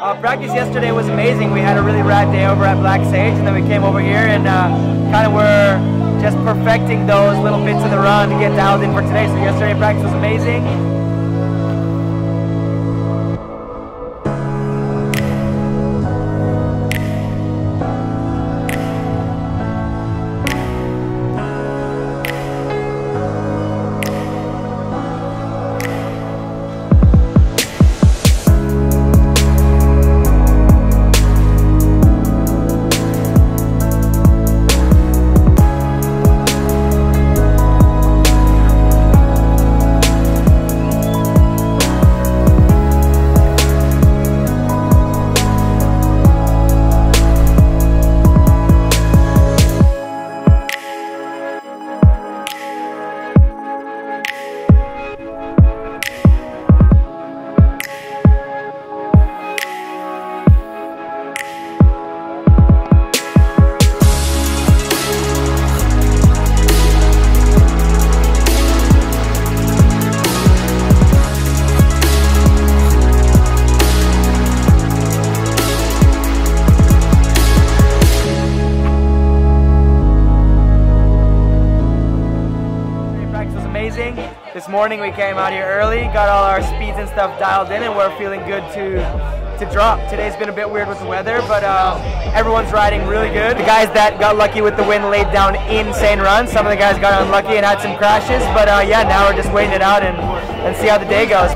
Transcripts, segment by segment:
Uh, practice yesterday was amazing. We had a really rad day over at Black Sage, and then we came over here and uh, kind of were just perfecting those little bits of the run to get dialed in for today. So yesterday practice was amazing. This morning we came out here early, got all our speeds and stuff dialed in, and we're feeling good to to drop. Today's been a bit weird with the weather, but uh, everyone's riding really good. The guys that got lucky with the win laid down insane runs. Some of the guys got unlucky and had some crashes, but uh, yeah, now we're just waiting it out and, and see how the day goes.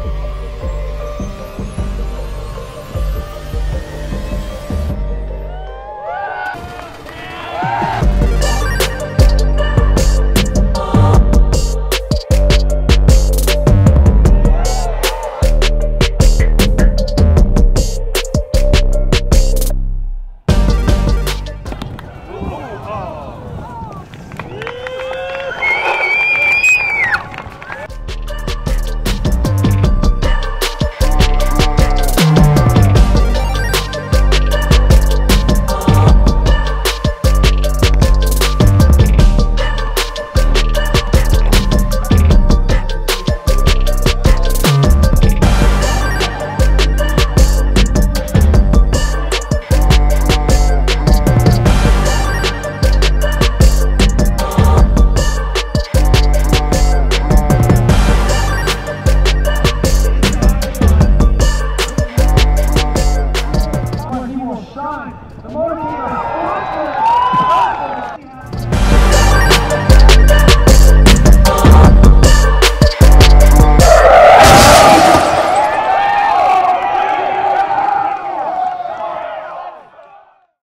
shine. The more